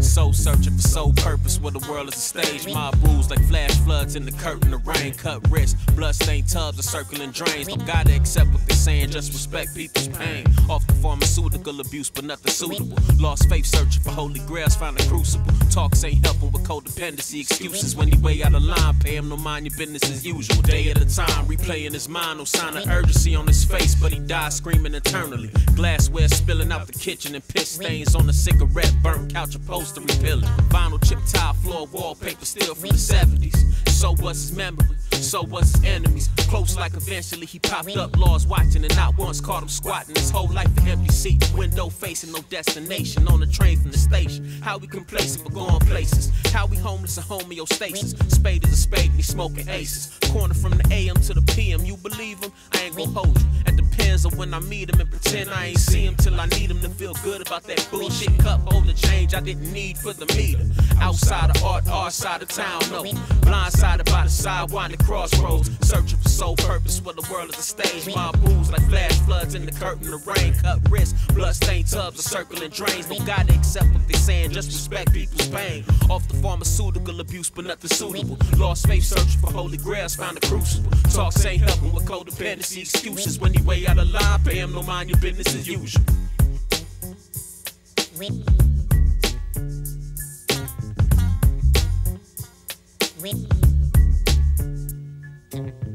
Soul searching for soul purpose where the world is a stage. My rules like flash floods in the curtain, the rain, cut wrists, bloodstained tubs of circling drains. Don't gotta accept what they're saying, just respect people's pain. Off the pharmaceutical abuse, but nothing suitable. Lost faith searching for holy grails, found a crucible. Talks ain't helping with codependency, excuses when he way out of line. Pay him no mind your business as usual. Day at a time, replaying his mind, no sign of urgency on his face, but he died screaming eternally. Glassware spilling out the kitchen and piss stains on the cigarette, burnt couch upholstery peeling. Vinyl chip tile floor wallpaper still from the 70s. So was his memory, so was his enemies. Close like eventually he popped up, laws watching and not once caught him squatting. His whole life an empty seat, window facing, no destination. On the train from the station, how we complacent but going places. We homeless and homeostasis. Spade is a spade me smoking aces. Corner from the AM to the PM, you believe him? I ain't gonna hold you. It depends on when I meet him and pretend I ain't see him till I need him to feel good about that bullshit cup holding change I didn't need for the meter. Outside of art, our side of town, no. Blindsided by the sidewinding crossroads. Searching for soul purpose where the world is a stage. My booze like flash floods in the curtain, the rain, cut wrists, blood bloodstained tubs of circling drains. Don't gotta accept what they saying, just respect people's pain. Off the pharmaceutical abuse, but nothing suitable. Lost faith searching for holy grails, found a crucible. Talks ain't helping with codependency excuses. When he way out of line, pay no mind your business as usual.